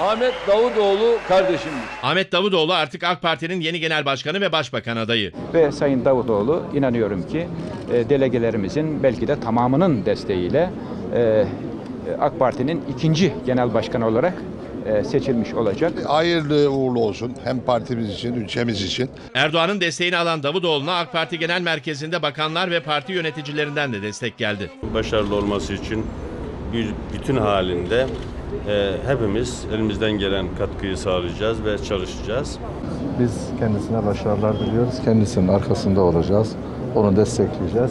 Ahmet Davutoğlu kardeşimdir. Ahmet Davutoğlu artık AK Parti'nin yeni genel başkanı ve başbakan adayı. Ve Sayın Davutoğlu inanıyorum ki e, delegelerimizin belki de tamamının desteğiyle e, AK Parti'nin ikinci genel başkanı olarak e, seçilmiş olacak. Hayırlı uğurlu olsun hem partimiz için, ülkemiz için. Erdoğan'ın desteğini alan Davutoğlu'na AK Parti Genel Merkezi'nde bakanlar ve parti yöneticilerinden de destek geldi. başarılı olması için bütün halinde e, hepimiz elimizden gelen katkıyı sağlayacağız ve çalışacağız. Biz kendisine başarılar diliyoruz. Kendisinin arkasında olacağız. Onu destekleyeceğiz.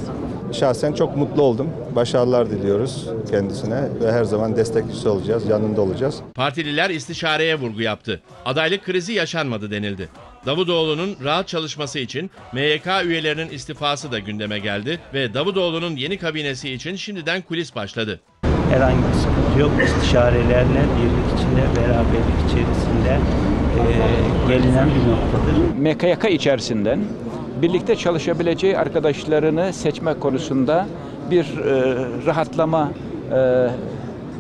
Şahsen çok mutlu oldum. Başarılar diliyoruz kendisine ve her zaman destekçisi olacağız, yanında olacağız. Partililer istişareye vurgu yaptı. Adaylık krizi yaşanmadı denildi. Davutoğlu'nun rahat çalışması için MYK üyelerinin istifası da gündeme geldi ve Davutoğlu'nun yeni kabinesi için şimdiden kulis başladı. Herhangi bir sıkıntı yok. İstişarelerle birlik içinde, beraberlik içerisinde eee, gelinen bir noktadır. MKYK içerisinden birlikte çalışabileceği arkadaşlarını seçme konusunda bir e, rahatlama e,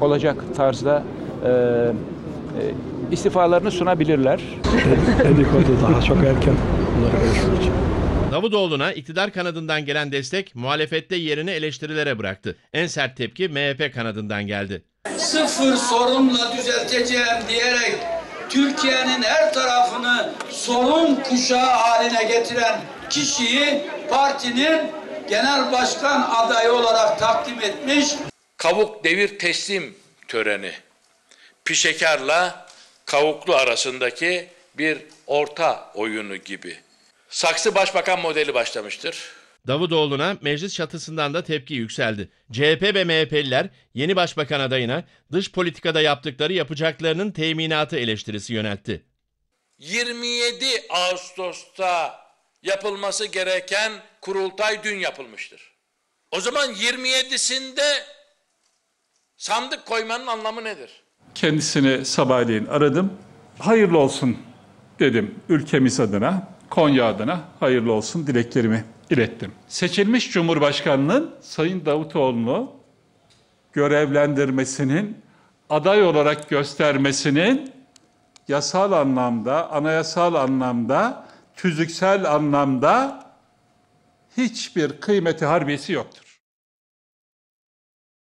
olacak tarzda e, e, istifalarını sunabilirler. Dedikodu daha çok erken bunları görüşmek için. Davutoğlu'na iktidar kanadından gelen destek muhalefette yerini eleştirilere bıraktı. En sert tepki MHP kanadından geldi. sıfır sorunla düzelteceğim diyerek Türkiye'nin her tarafını sorun kuşağı haline getiren kişiyi partinin genel başkan adayı olarak takdim etmiş. Kavuk devir teslim töreni. Pişekarla kavuklu arasındaki bir orta oyunu gibi. Saksı Başbakan modeli başlamıştır. Davutoğlu'na meclis çatısından da tepki yükseldi. CHP ve MHP'liler yeni başbakan adayına dış politikada yaptıkları yapacaklarının teminatı eleştirisi yöneltti. 27 Ağustos'ta yapılması gereken kurultay dün yapılmıştır. O zaman 27'sinde sandık koymanın anlamı nedir? Kendisini sabahleyin aradım. Hayırlı olsun dedim ülkemiz adına, Konya adına hayırlı olsun dileklerimi ilettim. Seçilmiş Cumhurbaşkanının Sayın Davutoğlu'nu görevlendirmesinin, aday olarak göstermesinin yasal anlamda, anayasal anlamda, tüzüksel anlamda hiçbir kıymeti harbiyesi yoktur.